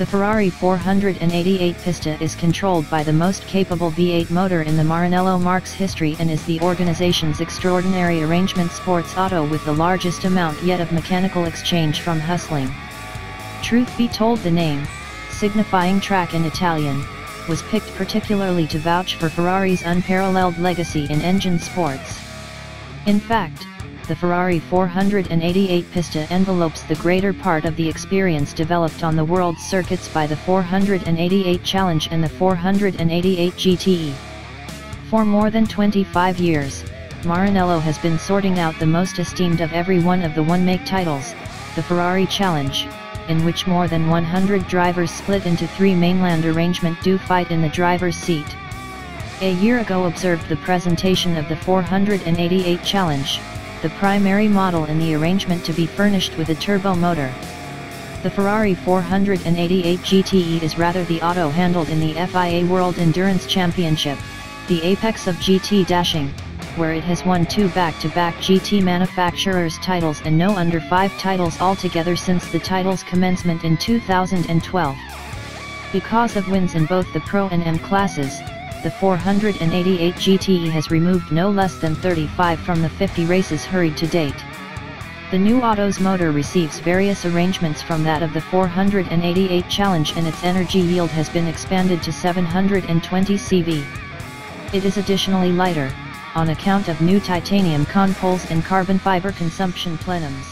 The Ferrari 488 Pista is controlled by the most capable V8 motor in the Maranello Marque's history and is the organization's extraordinary arrangement sports auto with the largest amount yet of mechanical exchange from Hustling. Truth be told the name, signifying track in Italian, was picked particularly to vouch for Ferrari's unparalleled legacy in engine sports. In fact, the Ferrari 488 Pista envelopes the greater part of the experience developed on the world's circuits by the 488 Challenge and the 488 GTE. For more than 25 years, Maranello has been sorting out the most esteemed of every one of the one-make titles, the Ferrari Challenge, in which more than 100 drivers split into three mainland arrangement do fight in the driver's seat. A year ago observed the presentation of the 488 Challenge, the primary model in the arrangement to be furnished with a turbo motor. The Ferrari 488 GTE is rather the auto handled in the FIA World Endurance Championship, the apex of GT dashing, where it has won two back-to-back -back GT manufacturers titles and no under five titles altogether since the title's commencement in 2012. Because of wins in both the Pro and M classes, the 488 GTE has removed no less than 35 from the 50 races hurried to date. The new Auto's motor receives various arrangements from that of the 488 Challenge and its energy yield has been expanded to 720 CV. It is additionally lighter, on account of new titanium conpoles and carbon fiber consumption plenums.